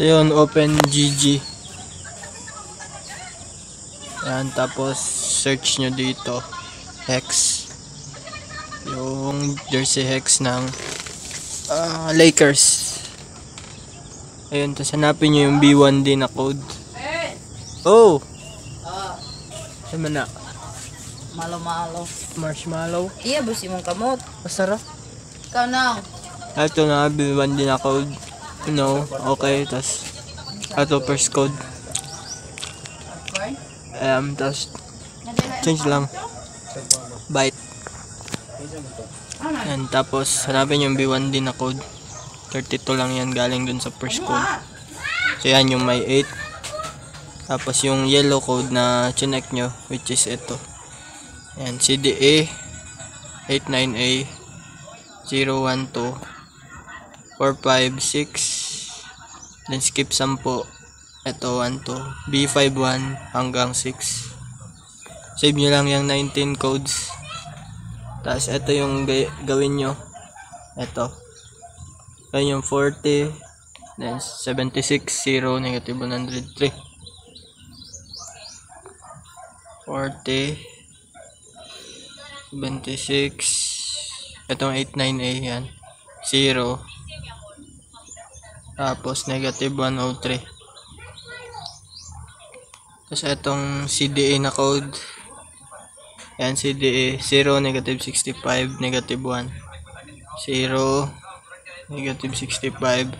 So yun, open GG. Yan, tapos search nyo dito. Hex. Yung jersey hex ng ah, Lakers. Ayun, tapos hanapin nyo yung B1D na code. Oh! Ano na? Malo-malo. Marshmallow. Iya, busi mong kamot. Masarap. Ikaw na. Ito na, B1D na code. No, okay, tas ito first code. Um, tas change lang. Byte. Yan, tapos hanapin yung B1D na code. 32 lang yan galing dun sa first code. So yan yung may 8. Tapos yung yellow code na chinek nyo, which is ito. Yan, CDA 89A 012 456 skip 10 ito 1 2 B51 hanggang 6 save nyo lang yung 19 codes. Tapos ito yung ga- gawin nyo. Ito. Yan yung 40 then 76 0 negative 103 40 76 itong 89A yan. 0 tapos negative 103 tapos itong CDA na code. Yan CDA 0 negative 65 negative 1 0 negative 65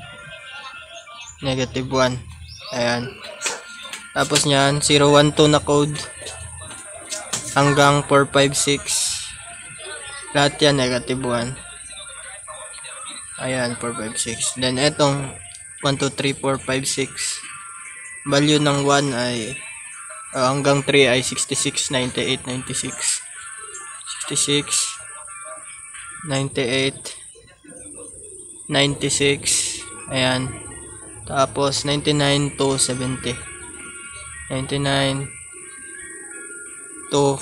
negative 1 ayan. Tapos nyan 012 na code. Hanggang 456 lahat yan negative 1 ayan 456 then etong 1 2 3 4 5 6 value ng 1 ay ah, hanggang 3 ay 66 98 96 66 98 96 ayan. Tapos 99 to 70 99 to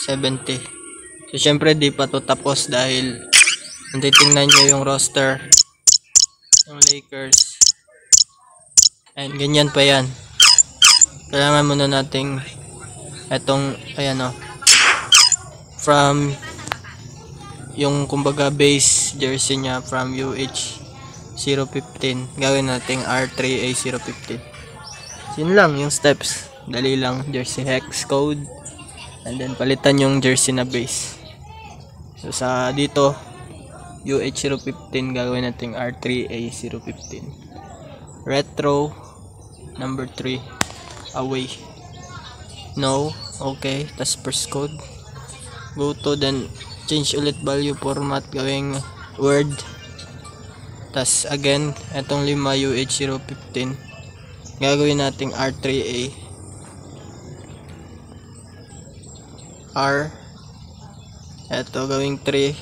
70 so syempre di pa to tapos dahil kung titingnan nyo yung roster ng Lakers. And ganyan pa yan. Kailangan muna nating etong ayan o from yung kumbaga base jersey niya from UH 015 gawin nating R3A 015 yun lang yung steps. Dali lang jersey hex code. And then palitan yung jersey na base. So sa dito UH 015 gagawin nating R3A 015 retro number 3 away. No? Okay. Tas first code. Go to then change ulit value format gawing word. Tas again etong 5 UH 015 gagawin nating R3A R. Eto gawing 3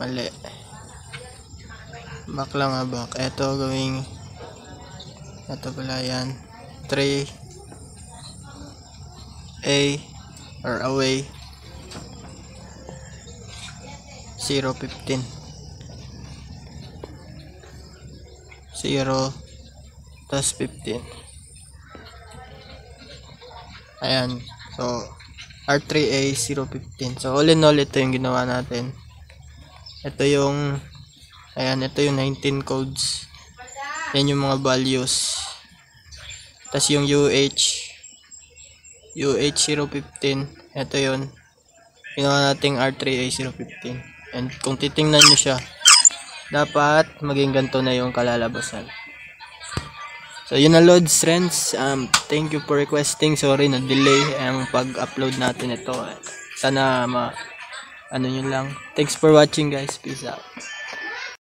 mali. Back lang ha back eto gawing eto pala yan. 3 A or away. 015 0 tas 15 ayan. So R3A 015 so all in all ito yung ginawa natin ito yung ayan ito yung 19 codes yan yung mga values tas yung UH UH 015 ito yun ginawa nating R3A 015 and kung titingnan nyo siya dapat maging ganito na yung kalalabasan So yun na loads friends. Um, thank you for requesting. Sorry na delay ang pag-upload natin ito. Sana ma ano nyo lang. Thanks for watching guys. Peace out.